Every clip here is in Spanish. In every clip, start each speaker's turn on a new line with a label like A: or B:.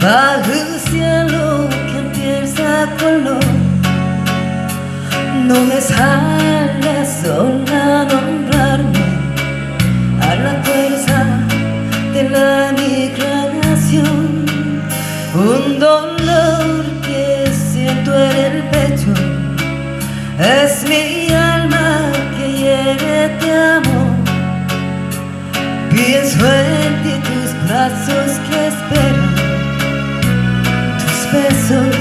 A: bajo un cielo que empieza a color. No me sale sola nombrarme a la fuerza de la migración. Un dolor que siento en el pecho es mi alma pasos que esperan, tus besos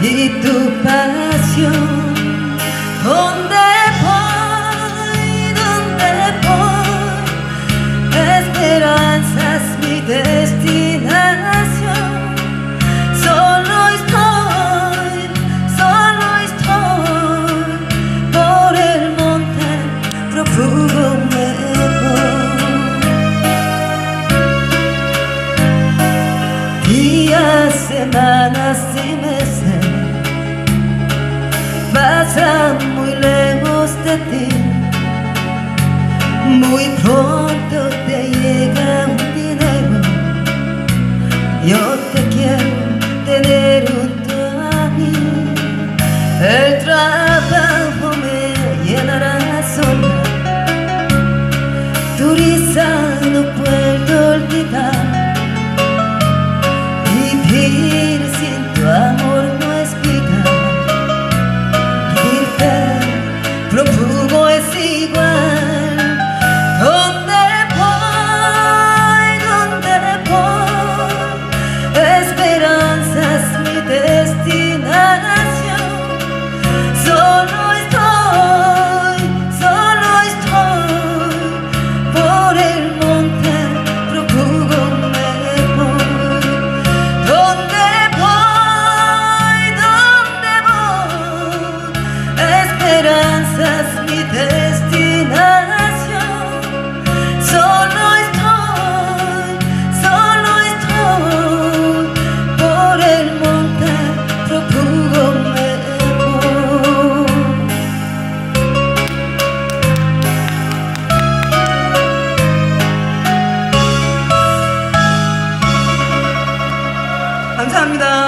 A: y tu pasión. ¿Dónde voy? ¿Dónde voy? Esperanza es mi destinación. Solo estoy, solo estoy por el monte profundo. semanas y muy lejos de ti. Muy pronto te llega un dinero 감사합니다.